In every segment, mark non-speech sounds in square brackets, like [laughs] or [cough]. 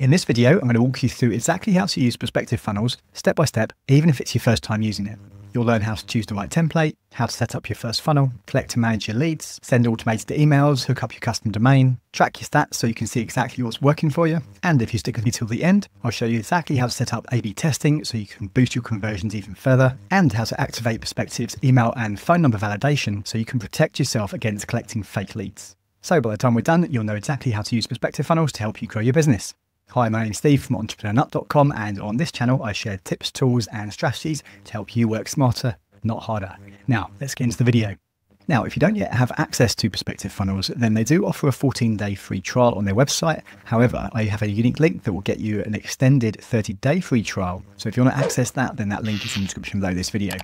In this video, I'm going to walk you through exactly how to use perspective funnels step by step, even if it's your first time using it. You'll learn how to choose the right template, how to set up your first funnel, collect and manage your leads, send automated emails, hook up your custom domain, track your stats so you can see exactly what's working for you. And if you stick with me till the end, I'll show you exactly how to set up A-B testing so you can boost your conversions even further, and how to activate Perspective's email and phone number validation so you can protect yourself against collecting fake leads. So by the time we're done, you'll know exactly how to use perspective funnels to help you grow your business. Hi, my name's Steve from EntrepreneurNut.com, and on this channel, I share tips, tools, and strategies to help you work smarter, not harder. Now, let's get into the video. Now, if you don't yet have access to Perspective Funnels, then they do offer a 14 day free trial on their website. However, I have a unique link that will get you an extended 30 day free trial. So if you want to access that, then that link is in the description below this video.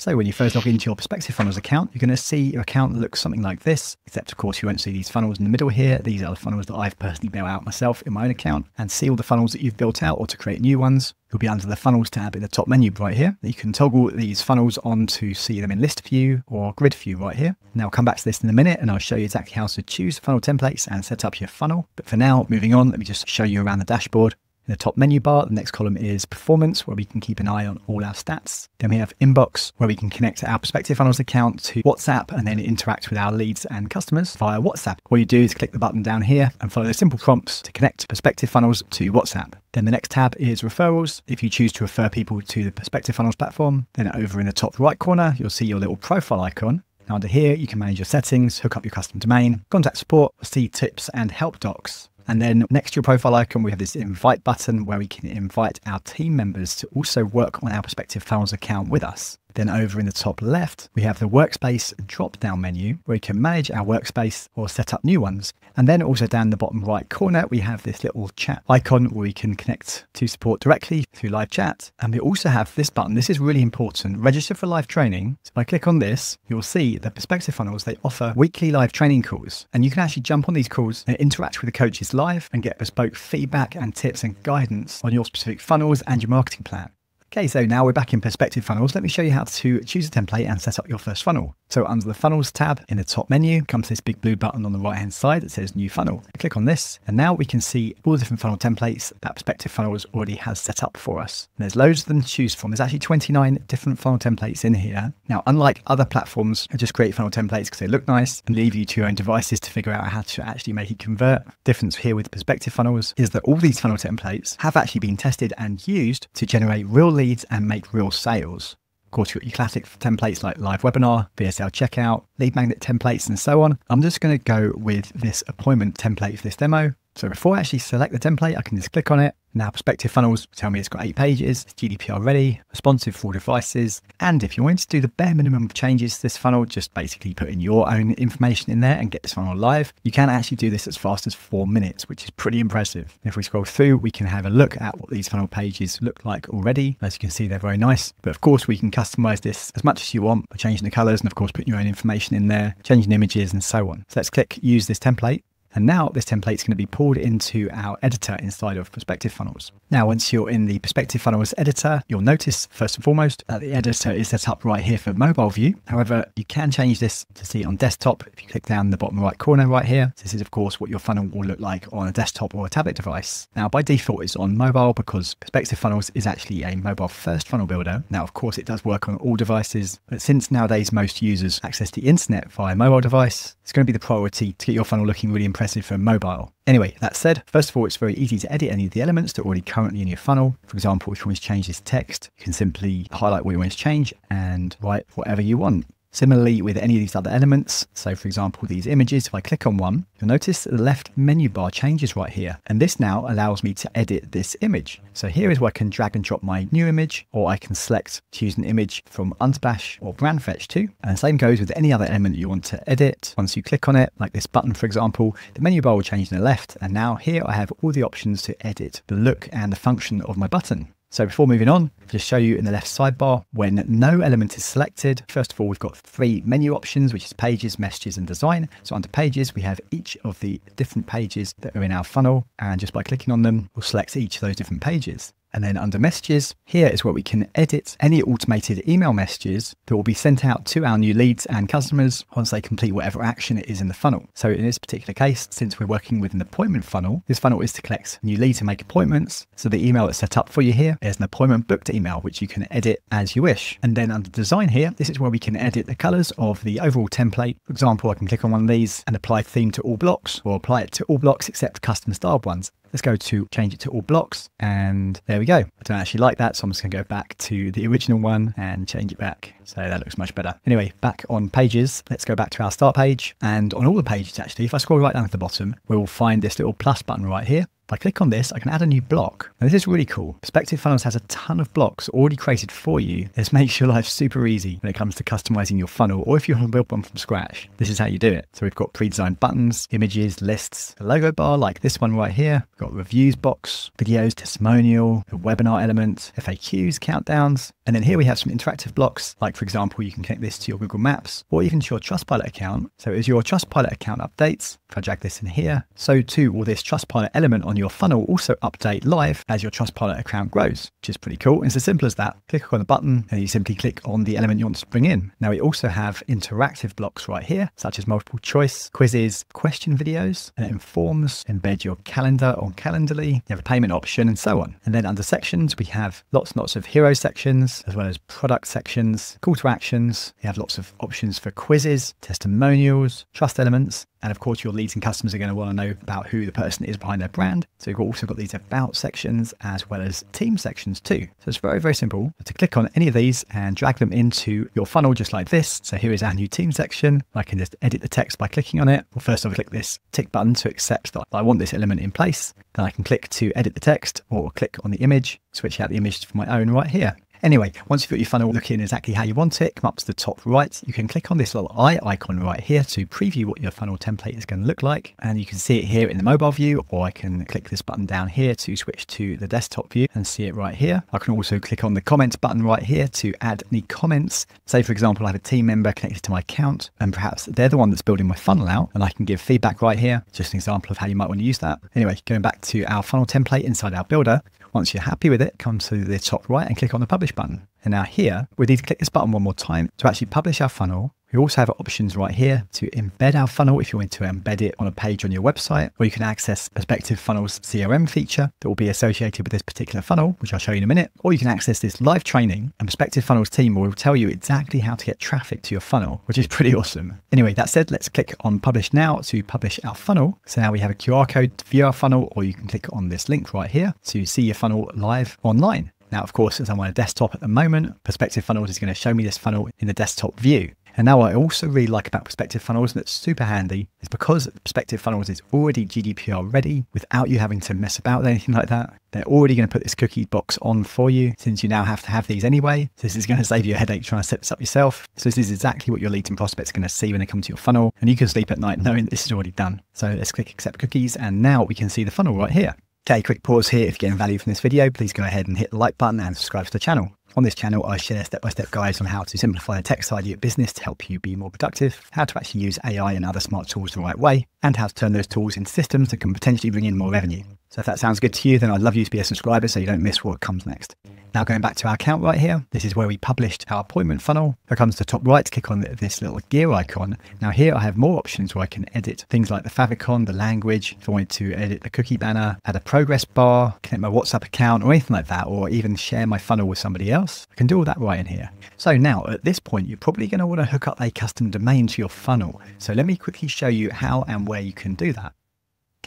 So when you first log into your Perspective Funnels account, you're going to see your account looks something like this, except of course you won't see these funnels in the middle here. These are the funnels that I've personally built out myself in my own account and see all the funnels that you've built out or to create new ones. You'll be under the funnels tab in the top menu right here. You can toggle these funnels on to see them in list view or grid view right here. Now I'll come back to this in a minute and I'll show you exactly how to choose funnel templates and set up your funnel. But for now, moving on, let me just show you around the dashboard. The top menu bar, the next column is performance, where we can keep an eye on all our stats. Then we have inbox, where we can connect our Perspective Funnels account to WhatsApp and then interact with our leads and customers via WhatsApp. All you do is click the button down here and follow the simple prompts to connect Perspective Funnels to WhatsApp. Then the next tab is referrals. If you choose to refer people to the Perspective Funnels platform, then over in the top right corner, you'll see your little profile icon. Now under here, you can manage your settings, hook up your custom domain, contact support, see tips and help docs. And then next to your profile icon, we have this invite button where we can invite our team members to also work on our prospective Funnels account with us. Then over in the top left, we have the workspace drop down menu where we can manage our workspace or set up new ones. And then also down the bottom right corner, we have this little chat icon where we can connect to support directly through live chat. And we also have this button. This is really important. Register for live training. So if I click on this, you'll see the Perspective Funnels, they offer weekly live training calls. And you can actually jump on these calls and interact with the coaches live and get bespoke feedback and tips and guidance on your specific funnels and your marketing plan. Okay, so now we're back in Perspective Funnels. Let me show you how to choose a template and set up your first funnel. So under the Funnels tab in the top menu comes this big blue button on the right hand side that says New Funnel. I click on this and now we can see all the different funnel templates that Perspective Funnels already has set up for us. And there's loads of them to choose from. There's actually 29 different funnel templates in here. Now, unlike other platforms who just create funnel templates because they look nice and leave you to your own devices to figure out how to actually make it convert, the difference here with Perspective Funnels is that all these funnel templates have actually been tested and used to generate real leads and make real sales. Of course, you've got your classic templates like live webinar, VSL checkout, lead magnet templates, and so on. I'm just going to go with this appointment template for this demo. So before I actually select the template, I can just click on it now, Perspective Funnels tell me it's got eight pages, it's GDPR ready, responsive for all devices. And if you want to do the bare minimum of changes to this funnel, just basically put in your own information in there and get this funnel live, you can actually do this as fast as four minutes, which is pretty impressive. If we scroll through, we can have a look at what these funnel pages look like already. As you can see, they're very nice. But of course, we can customize this as much as you want by changing the colors and of course, putting your own information in there, changing images and so on. So let's click use this template. And now this template is going to be pulled into our editor inside of Perspective Funnels. Now, once you're in the Perspective Funnels editor, you'll notice first and foremost that the editor is set up right here for mobile view. However, you can change this to see on desktop. If you click down the bottom right corner right here, this is of course what your funnel will look like on a desktop or a tablet device. Now, by default, it's on mobile because Perspective Funnels is actually a mobile first funnel builder. Now, of course, it does work on all devices, but since nowadays most users access the internet via mobile device, it's going to be the priority to get your funnel looking really impressive for mobile. Anyway, that said, first of all, it's very easy to edit any of the elements that are already currently in your funnel. For example, if you want to change this text, you can simply highlight what you want to change and write whatever you want. Similarly with any of these other elements, so for example these images, if I click on one, you'll notice the left menu bar changes right here. And this now allows me to edit this image. So here is where I can drag and drop my new image, or I can select to use an image from Unsplash or Brandfetch too. And the same goes with any other element you want to edit. Once you click on it, like this button for example, the menu bar will change in the left. And now here I have all the options to edit the look and the function of my button. So before moving on, I'll just show you in the left sidebar when no element is selected. First of all, we've got three menu options, which is pages, messages, and design. So under pages, we have each of the different pages that are in our funnel. And just by clicking on them, we'll select each of those different pages. And then under messages, here is where we can edit any automated email messages that will be sent out to our new leads and customers once they complete whatever action it is in the funnel. So in this particular case, since we're working with an appointment funnel, this funnel is to collect new leads and make appointments. So the email that's set up for you here is an appointment booked email, which you can edit as you wish. And then under design here, this is where we can edit the colors of the overall template. For example, I can click on one of these and apply theme to all blocks or apply it to all blocks except custom styled ones. Let's go to change it to all blocks and there we go. I don't actually like that. So I'm just gonna go back to the original one and change it back. So that looks much better. Anyway, back on pages, let's go back to our start page and on all the pages actually, if I scroll right down to the bottom, we will find this little plus button right here. If I click on this, I can add a new block. Now, this is really cool. Perspective Funnels has a ton of blocks already created for you. This [laughs] makes your life super easy when it comes to customizing your funnel, or if you want to build one from scratch, this is how you do it. So we've got pre-designed buttons, images, lists, a logo bar like this one right here. We've got reviews box, videos, testimonial, a webinar element, FAQs, countdowns. And then here we have some interactive blocks, like for example, you can connect this to your Google Maps or even to your Trustpilot account. So as your Trustpilot account updates, if I drag this in here, so too will this Trustpilot element on your funnel also update live as your Trustpilot account grows, which is pretty cool. It's as simple as that. Click on the button and you simply click on the element you want to bring in. Now we also have interactive blocks right here, such as multiple choice, quizzes, question videos, and it informs, embed your calendar on Calendly, you have a payment option and so on. And then under sections, we have lots and lots of hero sections, as well as product sections, call to actions. You have lots of options for quizzes, testimonials, trust elements, and of course, your leads and customers are going to want to know about who the person is behind their brand. So you've also got these about sections as well as team sections too. So it's very, very simple to click on any of these and drag them into your funnel just like this. So here is our new team section. I can just edit the text by clicking on it. Well, first I'll click this tick button to accept that I want this element in place. Then I can click to edit the text or click on the image, switch out the image for my own right here. Anyway, once you've got your funnel looking exactly how you want it, come up to the top right, you can click on this little eye icon right here to preview what your funnel template is going to look like. And you can see it here in the mobile view, or I can click this button down here to switch to the desktop view and see it right here. I can also click on the comments button right here to add any comments. Say, for example, I have a team member connected to my account and perhaps they're the one that's building my funnel out and I can give feedback right here. Just an example of how you might want to use that. Anyway, going back to our funnel template inside our builder, once you're happy with it, come to the top right and click on the publish button. And now here, we need to click this button one more time to actually publish our funnel. We also have options right here to embed our funnel if you want to embed it on a page on your website, or you can access Perspective Funnels CRM feature that will be associated with this particular funnel, which I'll show you in a minute, or you can access this live training and Perspective Funnels team will tell you exactly how to get traffic to your funnel, which is pretty [laughs] awesome. Anyway, that said, let's click on publish now to publish our funnel. So now we have a QR code to view our funnel, or you can click on this link right here to see your funnel live online. Now, of course, as I'm on a desktop at the moment, Perspective Funnels is going to show me this funnel in the desktop view. And now what I also really like about Perspective Funnels and it's super handy is because Perspective Funnels is already GDPR ready without you having to mess about with anything like that. They're already going to put this cookie box on for you since you now have to have these anyway. So this is going to save you a headache trying to set this up yourself. So this is exactly what your leads and prospects are going to see when they come to your funnel. And you can sleep at night knowing this is already done. So let's click accept cookies. And now we can see the funnel right here. Okay, quick pause here. If you're getting value from this video, please go ahead and hit the like button and subscribe to the channel. On this channel, I share step-by-step guides on how to simplify the tech side of your business to help you be more productive, how to actually use AI and other smart tools the right way, and how to turn those tools into systems that can potentially bring in more revenue. So if that sounds good to you, then I'd love you to be a subscriber so you don't miss what comes next. Now going back to our account right here, this is where we published our appointment funnel. If I come to the top right, click on this little gear icon. Now here I have more options where I can edit things like the favicon, the language, if I wanted to edit the cookie banner, add a progress bar, connect my WhatsApp account or anything like that, or even share my funnel with somebody else. I can do all that right in here. So now at this point, you're probably going to want to hook up a custom domain to your funnel. So let me quickly show you how and where you can do that.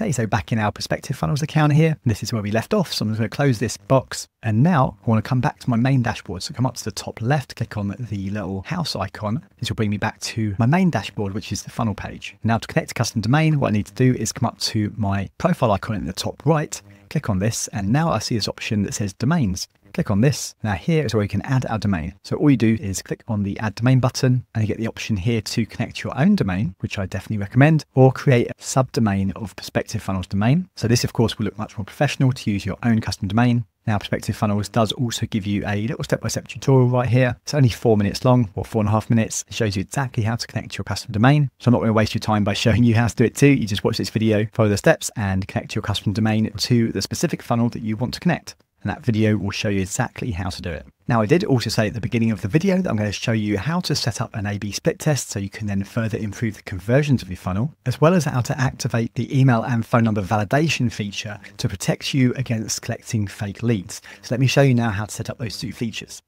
Okay, so back in our Perspective Funnels account here, this is where we left off. So I'm just going to close this box. And now I want to come back to my main dashboard. So come up to the top left, click on the little house icon. This will bring me back to my main dashboard, which is the funnel page. Now to connect a custom domain, what I need to do is come up to my profile icon in the top right, click on this, and now I see this option that says domains. Click on this. Now here is where you can add our domain. So all you do is click on the add domain button and you get the option here to connect your own domain, which I definitely recommend, or create a subdomain of Perspective Funnels domain. So this of course will look much more professional to use your own custom domain. Now, Perspective Funnels does also give you a little step-by-step tutorial right here. It's only four minutes long or four and a half minutes. It shows you exactly how to connect your custom domain. So I'm not going to waste your time by [laughs] showing you how to do it too. You just watch this video, follow the steps and connect your custom domain to the specific funnel that you want to connect. And that video will show you exactly how to do it. Now, I did also say at the beginning of the video that I'm going to show you how to set up an A-B split test so you can then further improve the conversions of your funnel, as well as how to activate the email and phone number validation feature to protect you against collecting fake leads. So let me show you now how to set up those two features.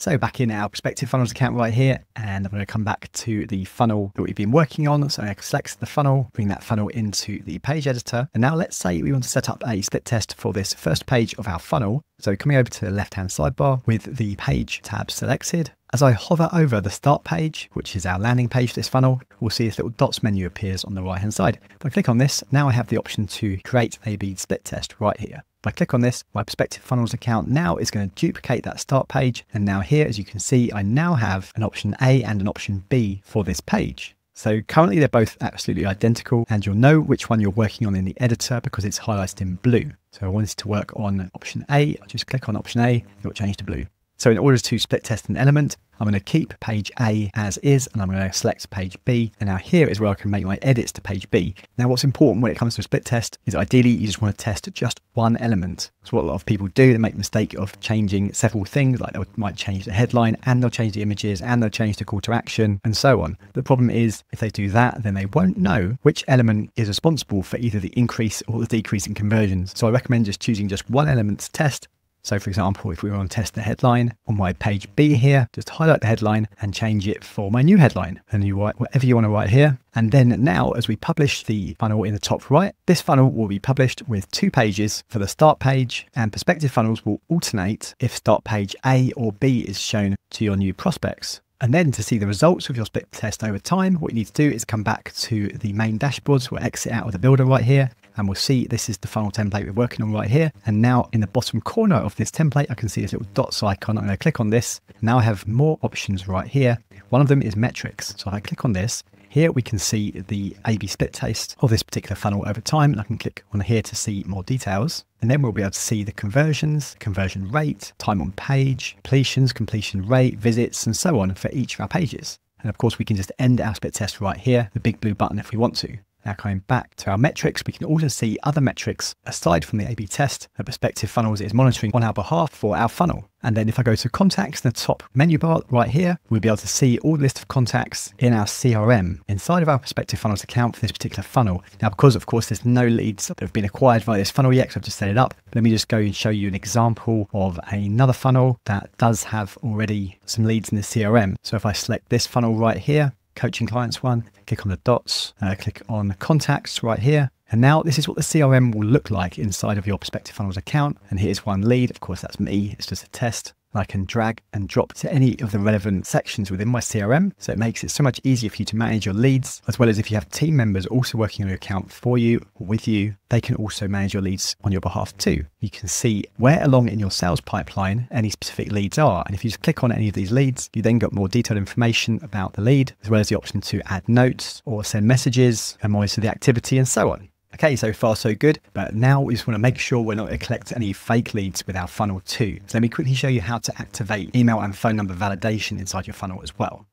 So back in our prospective funnels account right here, and I'm going to come back to the funnel that we've been working on. So I select the funnel, bring that funnel into the page editor. And now let's say we want to set up a split test for this first page of our funnel. So coming over to the left-hand sidebar with the page tab selected, as I hover over the start page, which is our landing page for this funnel, we'll see this little dots menu appears on the right hand side. If I click on this, now I have the option to create A-B split test right here. If I click on this, my Prospective Funnels account now is going to duplicate that start page. And now here, as you can see, I now have an option A and an option B for this page. So currently they're both absolutely identical and you'll know which one you're working on in the editor because it's highlighted in blue. So I wanted to work on option A, I'll just click on option A, it will change to blue. So in order to split test an element, I'm going to keep page A as is, and I'm going to select page B. And now here is where I can make my edits to page B. Now, what's important when it comes to a split test is ideally you just want to test just one element. So what a lot of people do, they make the mistake of changing several things, like they might change the headline and they'll change the images and they'll change the call to action and so on. The problem is if they do that, then they won't know which element is responsible for either the increase or the decrease in conversions. So I recommend just choosing just one element to test so for example, if we want to test the headline on my page B here, just highlight the headline and change it for my new headline. And you write whatever you want to write here. And then now as we publish the funnel in the top right, this funnel will be published with two pages for the start page and prospective funnels will alternate if start page A or B is shown to your new prospects. And then to see the results of your split test over time, what you need to do is come back to the main dashboards. We'll exit out of the builder right here and we'll see this is the funnel template we're working on right here. And now in the bottom corner of this template, I can see this little dots icon. I'm going to click on this. Now I have more options right here. One of them is metrics. So if I click on this, here we can see the A-B split test of this particular funnel over time. And I can click on here to see more details. And then we'll be able to see the conversions, conversion rate, time on page, completions, completion rate, visits, and so on for each of our pages. And of course, we can just end our split test right here, the big blue button if we want to. Now coming back to our metrics, we can also see other metrics aside from the A-B test that Perspective Funnels is monitoring on our behalf for our funnel. And then if I go to contacts in the top menu bar right here, we'll be able to see all the list of contacts in our CRM inside of our Perspective Funnels account for this particular funnel. Now, because of course there's no leads that have been acquired via this funnel yet, so I've just set it up. Let me just go and show you an example of another funnel that does have already some leads in the CRM. So if I select this funnel right here, coaching clients one, click on the dots, uh, click on contacts right here. And now this is what the CRM will look like inside of your Prospective Funnels account. And here's one lead. Of course, that's me. It's just a test. I can drag and drop to any of the relevant sections within my CRM. So it makes it so much easier for you to manage your leads, as well as if you have team members also working on your account for you or with you, they can also manage your leads on your behalf too. You can see where along in your sales pipeline any specific leads are. And if you just click on any of these leads, you then got more detailed information about the lead, as well as the option to add notes or send messages and monitor the activity and so on. Okay, so far so good, but now we just want to make sure we're not going to collect any fake leads with our funnel too. So let me quickly show you how to activate email and phone number validation inside your funnel as well.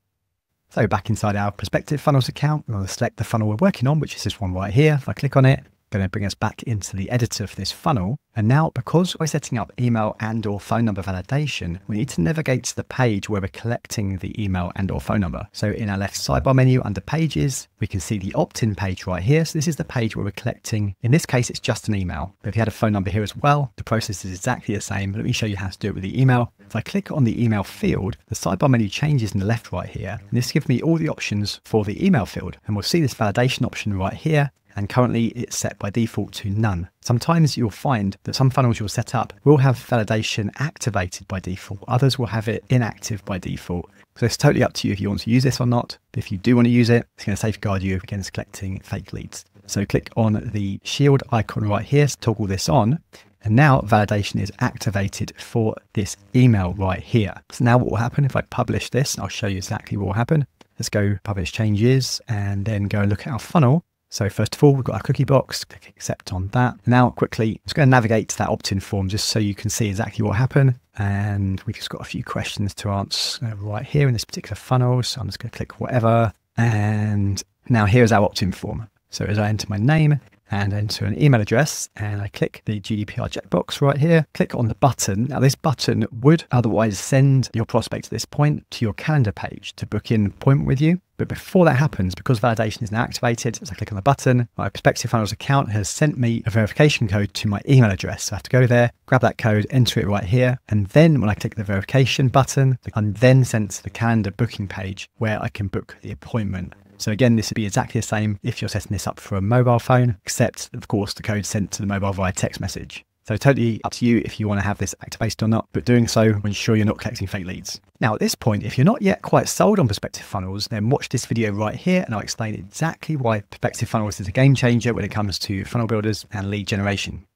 So back inside our prospective funnels account, we're going to select the funnel we're working on, which is this one right here. If I click on it, going to bring us back into the editor for this funnel. And now because we're setting up email and or phone number validation, we need to navigate to the page where we're collecting the email and or phone number. So in our left sidebar menu under pages, we can see the opt-in page right here. So this is the page where we're collecting, in this case, it's just an email. But if you had a phone number here as well, the process is exactly the same. Let me show you how to do it with the email. If I click on the email field, the sidebar menu changes in the left right here. And this gives me all the options for the email field. And we'll see this validation option right here and currently it's set by default to none. Sometimes you'll find that some funnels you'll set up will have validation activated by default, others will have it inactive by default. So it's totally up to you if you want to use this or not. If you do want to use it, it's going to safeguard you against collecting fake leads. So click on the shield icon right here to toggle this on. And now validation is activated for this email right here. So now what will happen if I publish this, I'll show you exactly what will happen. Let's go publish changes and then go and look at our funnel. So first of all, we've got our cookie box, click accept on that. Now quickly, I'm just going to navigate to that opt-in form just so you can see exactly what happened. And we've just got a few questions to answer right here in this particular funnel. So I'm just going to click whatever. And now here's our opt-in form. So as I enter my name, and enter an email address and I click the GDPR checkbox right here, click on the button. Now this button would otherwise send your prospect at this point to your calendar page to book in an appointment with you. But before that happens, because validation is now activated, as I click on the button, my Perspective Funnels account has sent me a verification code to my email address. So I have to go there, grab that code, enter it right here. And then when I click the verification button, I'm then sent to the calendar booking page where I can book the appointment. So again, this would be exactly the same if you're setting this up for a mobile phone, except of course the code sent to the mobile via text message. So totally up to you if you want to have this activated or not, but doing so will ensure you're not collecting fake leads. Now at this point, if you're not yet quite sold on Perspective Funnels, then watch this video right here and I'll explain exactly why Perspective Funnels is a game changer when it comes to funnel builders and lead generation.